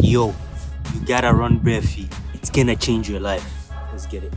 Yo, you gotta run bare. It's gonna change your life. Let's get it.